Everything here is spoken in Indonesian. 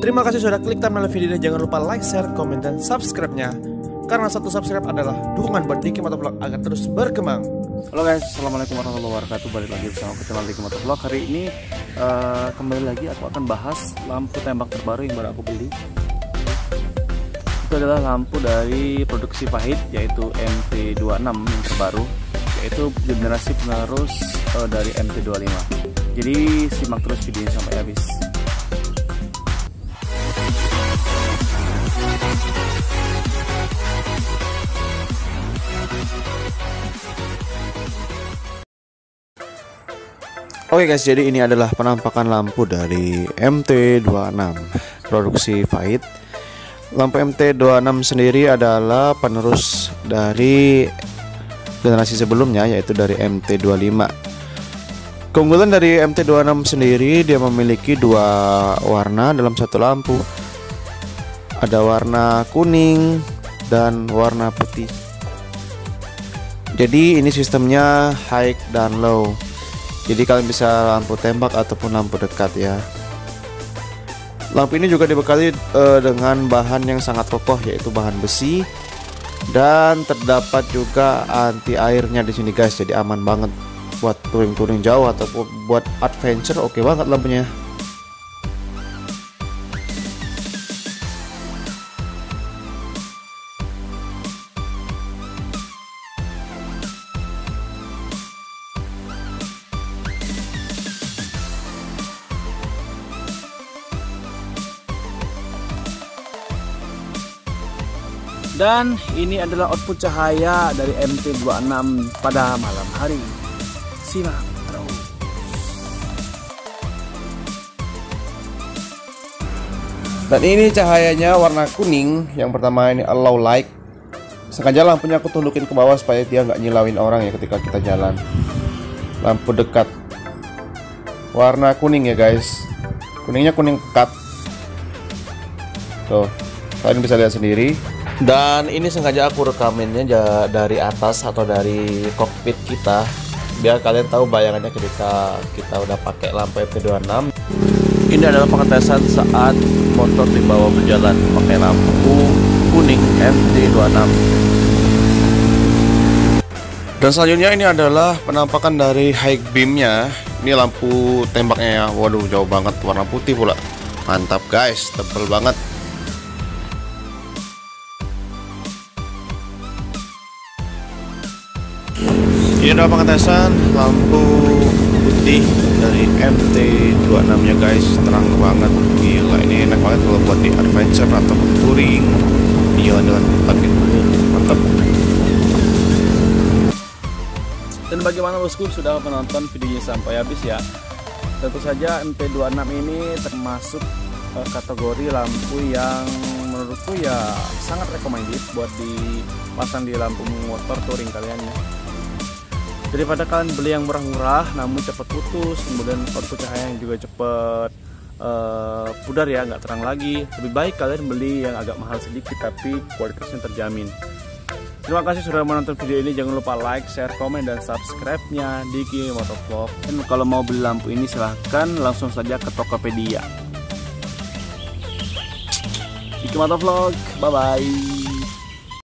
Terima kasih sudah klik thumbnail video ini. Jangan lupa like, share, komen, dan subscribe-nya. Karena satu subscribe adalah dukungan buat Diki Motovlog agar terus berkembang. Halo guys, assalamualaikum warahmatullahi wabarakatuh. Balik lagi bersama aku channel Diki Motovlog. Hari ini uh, kembali lagi aku akan bahas lampu tembak terbaru yang baru aku beli. Itu adalah lampu dari produksi Fahid yaitu MT26 yang terbaru, yaitu generasi penerus uh, dari MT25. Jadi simak terus videonya sampai habis. Oke guys, jadi ini adalah penampakan lampu dari MT26 produksi Fahid. Lampu MT26 sendiri adalah penerus dari generasi sebelumnya yaitu dari MT25. Keunggulan dari MT26 sendiri dia memiliki dua warna dalam satu lampu. Ada warna kuning dan warna putih. Jadi ini sistemnya high dan low. Jadi kalian bisa lampu tembak ataupun lampu dekat ya. Lampu ini juga dibekali uh, dengan bahan yang sangat kokoh yaitu bahan besi. Dan terdapat juga anti airnya di sini guys. Jadi aman banget buat touring-touring jauh ataupun buat adventure. Oke okay banget lampunya Dan ini adalah output cahaya dari MT26 pada malam hari. Simak terus. Dan ini cahayanya warna kuning. Yang pertama ini allow light. Sengaja lampunya aku tundukin ke bawah supaya dia nggak nyilauin orang ya ketika kita jalan. Lampu dekat. Warna kuning ya guys. Kuningnya kuning pekat. Tuh, kalian bisa lihat sendiri dan ini sengaja aku rekaminnya dari atas atau dari kokpit kita. Biar kalian tahu bayangannya ketika kita udah pakai lampu FT26 ini adalah pengetesan saat motor dibawa berjalan pakai lampu kuning FT26 dan selanjutnya ini adalah penampakan dari high beamnya. Ini lampu tembaknya ya. Waduh jauh banget. Warna putih pula. Mantap guys. Tebel banget ini adalah pengetesan lampu putih dari MT26 nya guys. Terang banget. Gila ini enak banget kalau buat di adventure atau touring. Iya dengan gitu mantap. Dan bagaimana bosku? Sudah menonton videonya sampai habis ya? Tentu saja MT26 ini termasuk uh, kategori lampu yang menurutku ya sangat recommended buat dipasang di lampu motor touring kalian ya daripada kalian beli yang murah-murah namun cepat putus kemudian output cahaya yang juga cepat uh, pudar ya nggak terang lagi lebih baik kalian beli yang agak mahal sedikit tapi kualitasnya terjamin Terima kasih sudah menonton video ini. Jangan lupa like, share, komen, dan subscribe-nya di Kimi Motovlog. Dan kalau mau beli lampu ini silahkan langsung saja ke Tokopedia. Iki Motovlog, bye-bye.